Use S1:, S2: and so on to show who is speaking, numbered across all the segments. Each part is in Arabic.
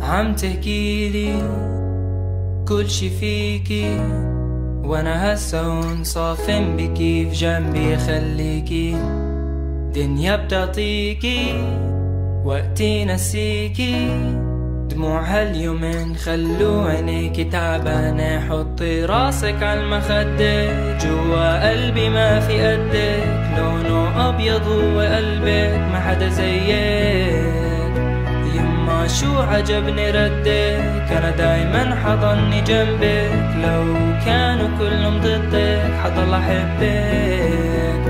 S1: عم تحكيلي كل شي فيكي وأنا هسا هون صافن بكي في جنبي خليكي دنيا بتعطيكي وقتي نسيكي دموع هاليومين خلو عينيكي تعبانة حطي راسك عالمخدة جوا قلبي ما في قدك لونه أبيض هو قلبك ما حدا زيك. يما شو عجبني ردك أنا دايما حضني جنبك. لو كانوا كلهم ضدك حضل أحبك.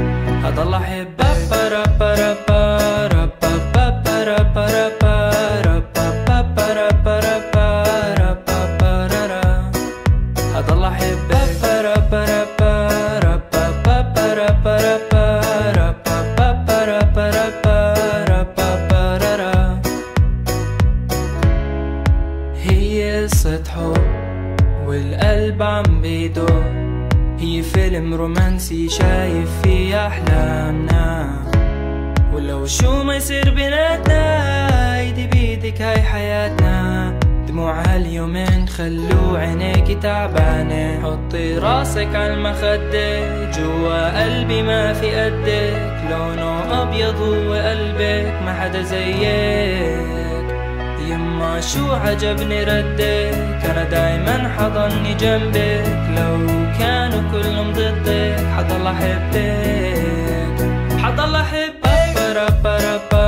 S1: حضل أحبك ربا ربا ربا ربا ربا ربا قصة حب والقلب عم بيدق هي فيلم رومانسي شايف فيه أحلامنا. ولو شو ما يصير بيناتنا ايدي بيدك هاي حياتنا. دموع هاليومين خلو عينيكي تعبانة. حطي راسك عالمخدة جوا قلبي ما في قدك. لونه أبيض هو قلبك ما حدا زيك. يما شو عجبني ردك أنا دايما حضني جنبك. لو كانوا كلهم ضدك حضل أحبك حضل أحبك ربا ربا